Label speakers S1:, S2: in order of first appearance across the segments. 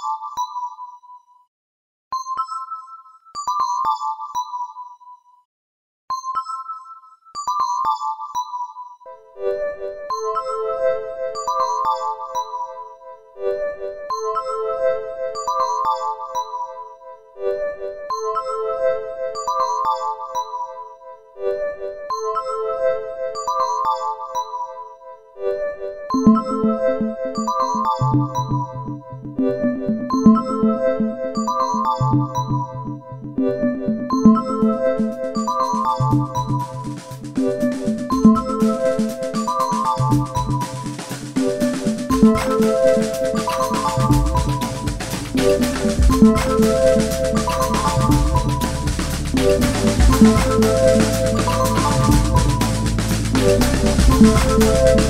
S1: you Thank you.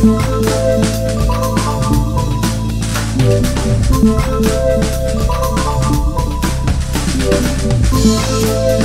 S1: Thank you.